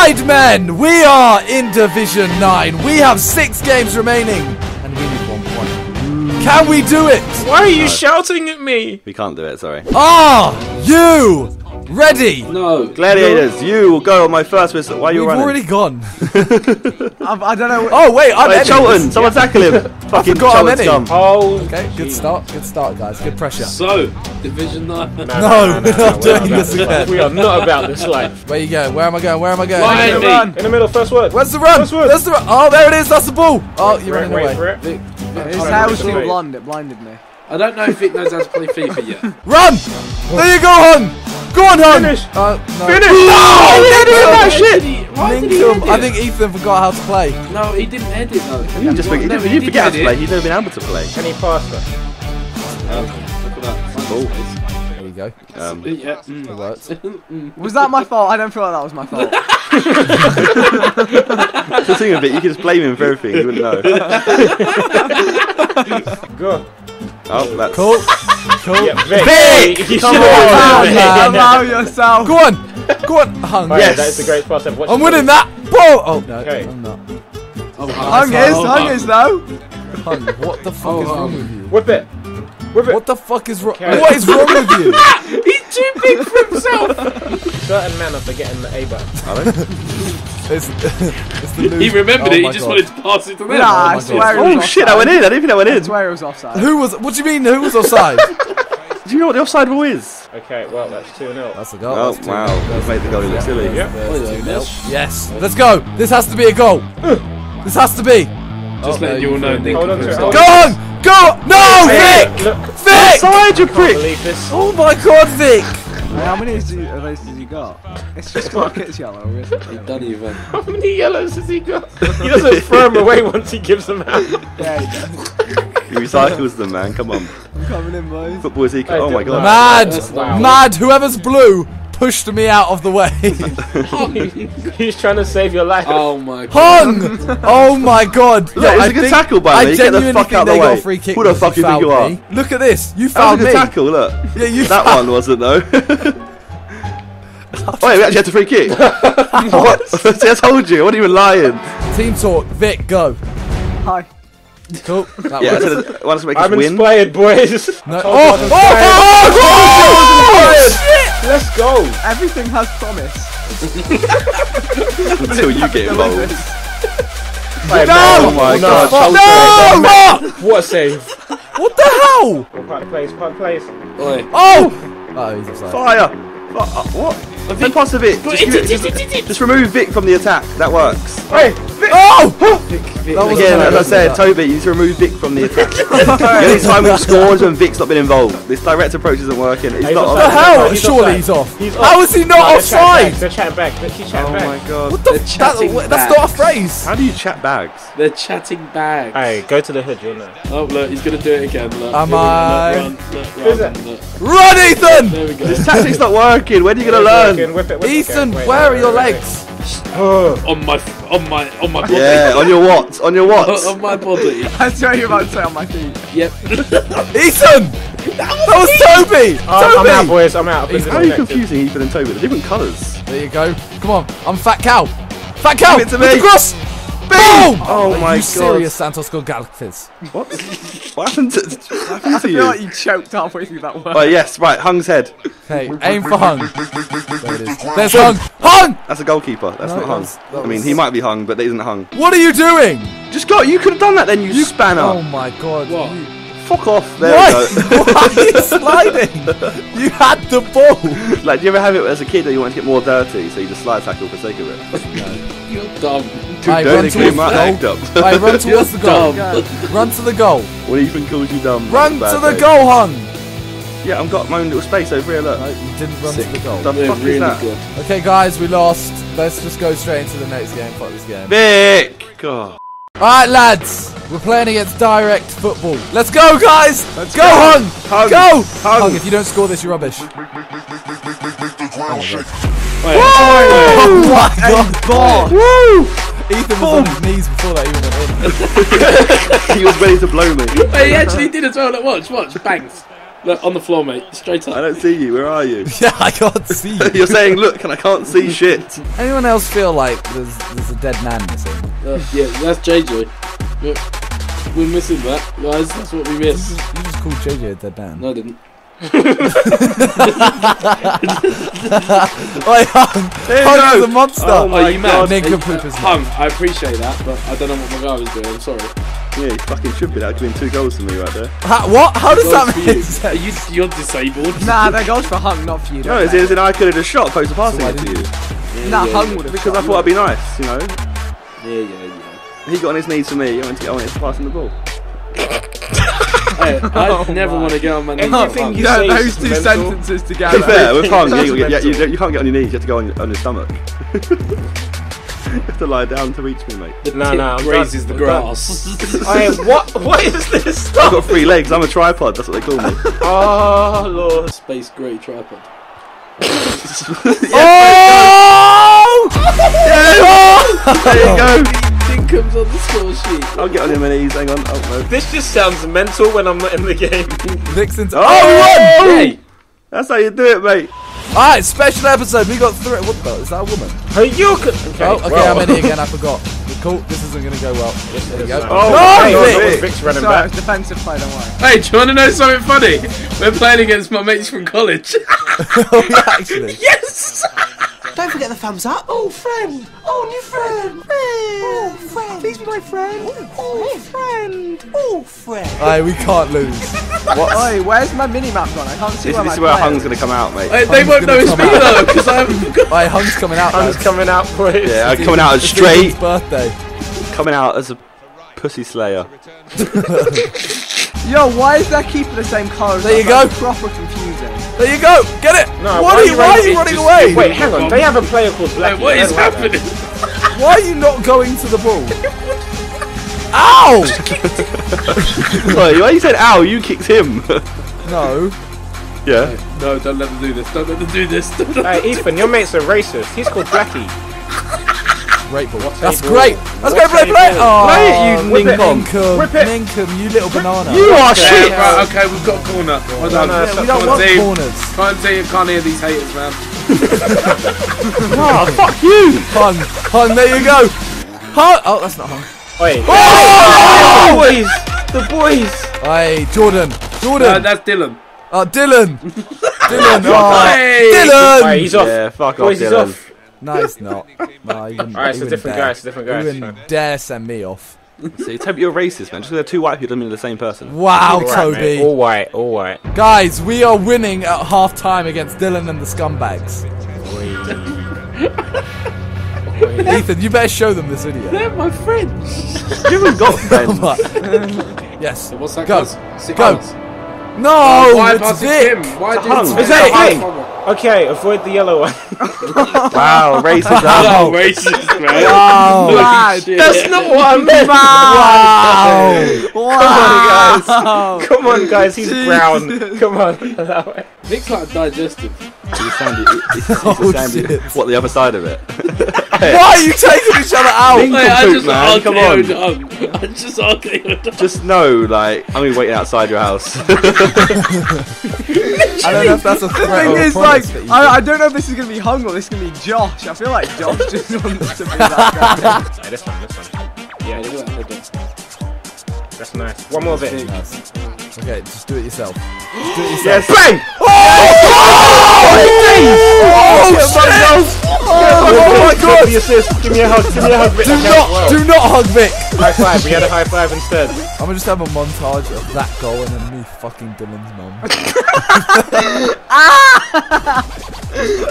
Sidemen, we are in Division 9. We have six games remaining, and we need one point. Can we do it? Why are you shouting at me? We can't do it, sorry. Are you ready? No. Gladiators, you will go on my first whistle. Why are you We've running? already gone. I, I don't know. Oh, wait, I'm Hey, Eddie. Cholton, someone tackle him. Fucking forgot I'm Cholton Eddie. scum. Oh, Okay, good start. Good start, guys. Good pressure. So, Division 9. No, we're not doing this We are not about this life. Where you go? Where am I going? Where am I going? Why? In the, Run. in the middle, first word. Where's the run? First word. Where's the run? Oh, there it is. That's the ball. Oh, you're running wait away. for it. Vic, His Hold hair was wait. too blonde. It blinded me. I don't know if Vic knows how to play FIFA yet. Run! There you go, Hung. Go on, Hung. Finish. Uh, no. Finish! No! Why shit. did he- Why did he Ninkum. edit? I think Ethan forgot how to play. No, he didn't edit though. You just forget, No, you he didn't forget how to edit. play. He's never been able to play. Can he pass her? Um, look at that. Oh. There you go. Um, Yeah. mm. It worked. Was that my fault? I don't feel like that was my fault. the thing of it, you can just blame him for everything. You wouldn't know. Go. Oh, that's Cool. Cool. Yeah, Vic. Vic! You Come should on, have man. won. Allow yourself. Go on. Go on, Hung. Oh, Yes. yeah, that is the greatest pass ever. Watch I'm winning that ball. Oh, no. Okay. I'm not. Oh, Hung is. oh, Hung is though. Hung, what the fuck Oh, is wrong with you? Whip it. Whip it. What the fuck is wrong? Okay. What is wrong with you? He's too big for himself. Certain men are forgetting the A button. It's, it's the he remembered Oh it. He oh my just God. wanted to pass it to them. Nah, I swear it was Oh shit, I went in. I didn't think I went I in. swear it was offside. Who was? What do you mean? Who was offside? Do you know what the offside rule is? Okay, well, that's 2 0. That's a goal. Oh, that's two wow. nil. You've made the goalie look silly. Yeah. There's Oh, two yeah, nil. Yes. Let's go. This has to be a goal. This has to be. Just Oh, letting no, you all know. Nick Hold on to it, himself. hold Go on. Go. No, Vic. Look, Vic. Offside, you can't prick! believe this. Oh my God, Vic. How many is he, of those has he got? It's just got a yellow, isn't it? Don't even. How many yellows has he got? He doesn't throw them away once he gives them out. There you go. He recycles them, man. Come on. I'm coming in, boys. Football is equal. Hey, Oh my god. Mad. Mad. Whoever's blue pushed me out of the way. He's trying to save your life. Oh my god. Hung. Oh my God. Yeah, it was I a good tackle, by the I way. Get the fuck out of the they got way. a free kick. Who the fuck you think you are? me. Look at this. You That was a good me. tackle, look. Yeah, you That fouled- one wasn't, though. oh, wait, we actually had a free kick. what? See, I told you. I wasn't even lying. Team talk. Vic, go. Hi. Cool. That Yeah, I works. said I want us to make us I'm win. inspired, boys. No. I told you I Oh, was oh, inspired. oh, oh, Let's go. Everything has promise. Until you get involved. Hey, No! Oh my no, god. shit. Chelsea. No! What? What a save. What the hell? What part of place? Part of place. Oi. Oh! Oh, he's offside. Fire! Fi- uh, what? Then pass a bit. Just, give it- just, just remove Vic from the attack. That works. Hey, Oh! That was Again, as I said. Toby, you need to remove Vic from the attack. the only time we've scored is when Vic's not been involved. This direct approach isn't working. He's He's not offside. What the hell? He's Surely offside. he's off. He's off. is he No, not they're chatting offside? back, They're chatting back. Look, He's Oh my god. What the? They're That, chatting that's not a phrase. How do you chat bags? They're chatting bags. Hey, go to the hood, you'll know. Oh look, he's gonna do it again. Look. Am Here we go, I- Look, run, look, Who's run, it? look. Run, Ethan! There we go. This tactic's not working. When are you gonna learn? whip it, whip. Ethan, where are your legs? Wait. Oh, on my, on my, on my body. Yeah, on your what? On your what? on my body. I swear you're about to say on my feet. Yep. Ethan! That was Toby! Oh, I'm, I'm out, boys. I'm out. I've How are you confusing Ethan and Toby? They're different colours. There you go. Come on, I'm Fat Cow. Fat Cow! Give it to with me. the cross! Boom! Oh Are my you God. serious, Santos Galactus? What? what happened to, what happened I to feel like you choked halfway through that word. Oh yes, right. Hung's head. Hey, aim for Hung. There it is. There's Hung! Hung! That's a goalkeeper. That's No, not hung. that's- that I mean, was- he might be hung, but that isn't hung. What are you doing? Just go. You could have done that then. You, spanner. Oh my god. What? You, Fuck off. There Why? we go. Why are you sliding? You had the ball. Like, do you ever have it as a kid that you want to get more dirty, so you just slide tackle for the sake of it? You're dumb. Too Aye, run dirty, clean towards my the act up. Hey, run towards the goal. Dumb. Run to the goal. When Ethan calls you dumb. Run to the day. goal, hon. Yeah, I've got my own little space over here. Look. No, you didn't run Sick. to the goal. The They're fuck is that? good. Okay, guys, we lost. Let's just go straight into the next game. Fuck this game. Vic. God. All right, lads. We're playing against direct football. Let's go, guys. Let's go, go. Hung. Hung. Go. Hung. If you don't score this, you're rubbish. Wait, Oh my god. Boss. Woo! Ethan was on his knees before that even went in. he was ready to blow me. wait, he actually did as well. Look, watch, watch, bangs. Look, on the floor, mate. Straight up. I don't see you. Where are you? Yeah, I can't see you. You're saying, look, and I can't see shit. Anyone else feel like there's there's a dead man missing? Uh, yeah, that's JJ. Look, we're missing that, guys. That's what we You missed. just, you just called JJ a dead man. No, I didn't. Oi, Hung! Um, there you Hung go. is a monster! Oh my Are you mad? God. Nincompoop is Hung, I appreciate that, but I don't know what my guy was doing. I'm sorry. Yeah, you fucking should be. That could have been two goals for me right there. Ha- what? How does Goes that for make you. sense? Are you, you're disabled. Nah, that goes for Hung, not for you. No, don't it's, they? it's in I could have just shot opposed to passing why it to didn't you. Nah, yeah, Hung yeah. would have Because I thought I'd be nice, you know. Yeah, yeah, yeah. He got on his knees for me. I wanted to, I wanted to pass him the ball. Hey, I Oh never my. want to get on my knees. Anything with you Hung. say No, those two mental. sentences To be together. fair, with Hung, you, That's you, you, you, can't get on your knees. You have to go on, on your stomach. you have to lie down to reach me, mate. The Nah, tip nah, I'm grazes done. the I'm grass. What? What is this Stuff? I've got three legs. I'm a tripod. That's what they call me. Oh lord. Space grey tripod. Oh! there you go. Oh! Dinkum's on the score sheet. I'll get on your knees. Hang on. Oh, no. This just sounds mental when I'm not in the game. Vixen's. Oh, Oh, we won! Hey, That's how you do it, mate. Alright, special episode. We got three. What the? Is that a woman? hey, you could. Okay, Oh, okay, well. I'm in it again. I forgot. Cool. This isn't going to go well. There you go. Oh, No, oh, hey, was Vic's running Sorry, it back. defensive play, don't worry. Hey, do you want to know something funny? We're playing against my mates from college. Oh, yeah, actually. yes! Don't forget the thumbs up. Oh, friend. Oh, new friend. Friend. Please be my friend. Oh, friend. Oh, friend. Alright, we can't lose. What? Oi, where's my mini-map gone? I can't see This, where this my is where player Hung's going to come out, mate. Hey, they won't know it's me out. though, because I haven't forgot. Alright, Hung's coming out. Hung's lads. coming out, boys. Yeah, It's coming out as straight. birthday. Coming out as a pussy slayer. Yo, why is that keeper the same colour as There you go. Proper confusing. There you go. Get it. No, what are you, why are you running- running just- away? Wait, hang on. They have a player called Blackie. Hey, what I is don't like that. happening? Why are you not going to the ball? Ow! Wait, why you said ow? You kicked him. No. yeah. No, don't let them do this. Don't let them do this. Don't let Hey, Ethan, your mate's a racist. He's called Blackie. Great ball. That's ball. great. Let's go What play, play. Oh, Play it, you whip it. ninkom. Ninkum, Whip it. Ninkum, you little banana. You are Yeah, shit. right, okay, we've got a corner. Well done. no, Yeah, stop we don't want corners. Can't team, can't hear these haters, man. Oh, fuck you. Hung, Hung, there you go. Hung. Oh, that's not Hung. Wait. Oh! boys! The boys! Hey, Jordan. No, Jordan. that's Dylan. Oh, Dylan. Dylan. Oh, Hey! Dylan. Alright, he's off. Yeah, fuck off, Boys, he's Dylan. off. No, it's not. No, you wouldn't, Alright, it's you a different dare. guy, it's a different guy, You wouldn't dare send me off. See, Toby, you're racist, man. Just because they're two white people doesn't mean they're the same person. Wow, All right, mate. Toby. All white, all white. Guys, we are winning at half time against Dylan and the scumbags. Ethan, you better show them this video. They're my friends. You haven't got friends. What? yes. What's that Go. Go. months. No, Why it's pass Vic. Why It's did a hung. Is that Hey, hung? come on. Okay, avoid the yellow one. wow, racist. Wow. Oh, racist, man. Wow. Wow. That's not what I meant! Wow. wow. Come on, guys. Come on, guys, he's brown. Come on, allow it. Vic's like digestive. You sounded, it, it, oh, it, Oh, sounded, what, the other side of it? Why are you taking each other out? Think- Wait, I poop, just man, come on. RKO'd Hung. I just RKO'd Hung. Just know, like, I'm going to be waiting outside your house. I don't know if that's a The thing is, like, promise that you I, I don't know if this is gonna be Hung or this is gonna be Josh. I feel like Josh just wants to be that guy. Hey, this one, this one. Yeah, look at that head That's nice. One more bit. Nice. Okay, just do it yourself. Just do it yes, yourself. bang! Oh, shit! Oh, my Give god! me assist. Give me a hug. Give me a hug. Vic. Do Okay, not, well. do not hug Vic. High five. We had a high five instead. I'm gonna just have a montage of that goal and then me fucking Dylan's mum. ah!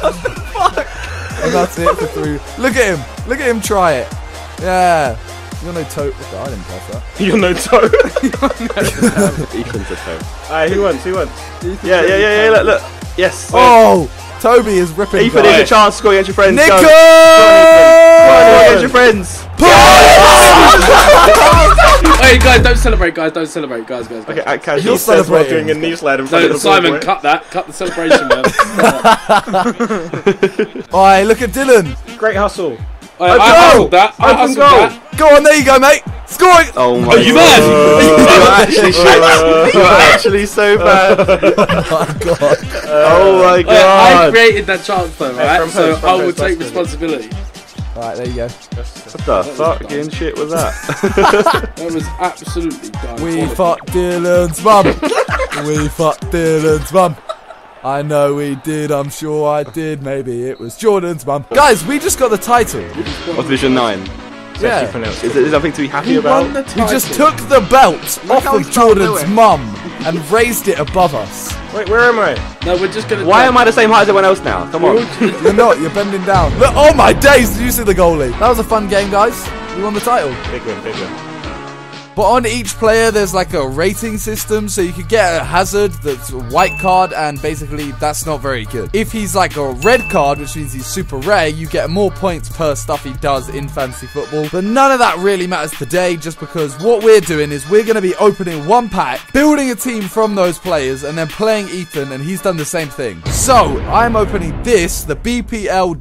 what the fuck? and that's it for three. Look at him. Look at him try it. Yeah. You're no tote. I didn't pass that. You're no toe. Ethan's a toe. Alright, who wants? Who wants? Yeah, yeah, yeah, yeah, look, look. Yes. Oh! Toby is ripping. Ethan, goal. here's your chance to score against your friends. Nico! Go. Go on, against your friends. Hey guys, don't celebrate, guys. Don't celebrate, guys, guys. guys. Okay, at casual. You're Says celebrating. doing a knee slide in front No, of the Simon, boy. cut that. Cut the celebration, man. Oi, look at Dylan. Great hustle. I, I goal! hustled that. I Open hustled goal. that. Go on, there you go, mate. Scoring! Oh my Are you god. mad? You're actually shit. You're actually so bad. Oh, my God. Oh my I, I created that chance though, right? from so post, I will post, take post, responsibility. Alright, there you go. What the fucking shit was that? That was absolutely done. We fucked Dylan's mum. we fucked Dylan's mum. I know we did, I'm sure I did. Maybe it was Jordan's mum. Guys, we just got the title. Of Division 9. Yeah. Is there something to be happy Who about? We just took the belt off of he's trying to do Jordan's mum and raised it above us. Wait, where am I? No, we're just gonna. Why am I the same height as everyone else now? Come on. You're not, you're bending down. Look, oh my days, did you see the goalie? That was a fun game, guys. We won the title. Big one, big one. But on each player, there's like a rating system, so you could get a hazard that's a white card, and basically that's not very good. If he's like a red card, which means he's super rare, you get more points per stuff he does in fantasy football. But none of that really matters today, just because what we're doing is we're going to be opening one pack, building a team from those players, and then playing Ethan, and he's done the same thing. So I'm opening this, the BPL